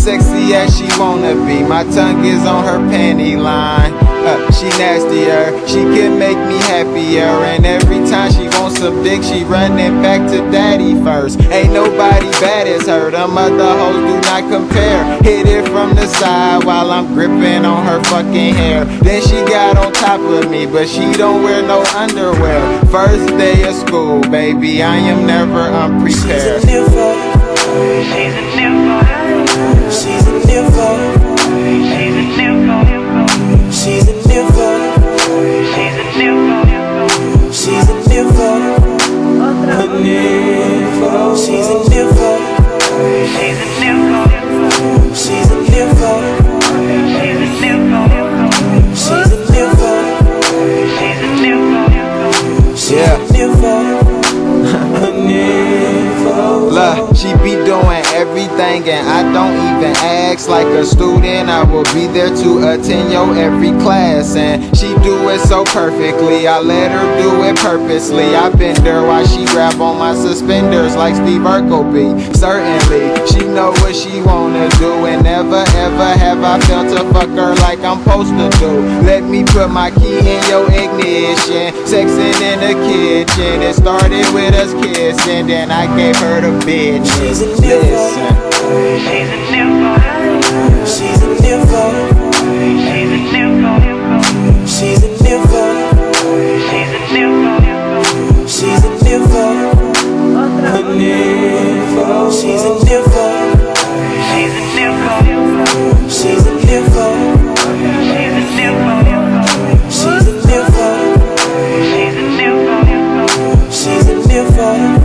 Sexy as she wanna be. My tongue is on her panty line. Uh, she nastier, she can make me happier. And every time she some dick, she running back to daddy first. Ain't nobody bad as her, them other hoes do not compare. Hit it from the side while I'm gripping on her fucking hair. Then she got on top of me, but she don't wear no underwear. First day of school, baby, I am never unprepared. She's a. She's a doing everything and I don't even ask. Like a student I will be there to attend your every class. And she do it so perfectly. I let her do it purposely. I bend her while she grab on my suspenders like Steve Urkel be Certainly, she know what she wanna do. And never ever have I felt to fuck her like I'm supposed to do. Let me put my key in your ignition. Sexing in the kitchen. It started with us kissing. Then I gave her the She's a nympho. She's a nympho. She's. She's a She's a. A nympho. She's a nympho. She's a nympho. She's a nympho. She's a nympho. She's a nympho. She's a nympho. She's a nympho.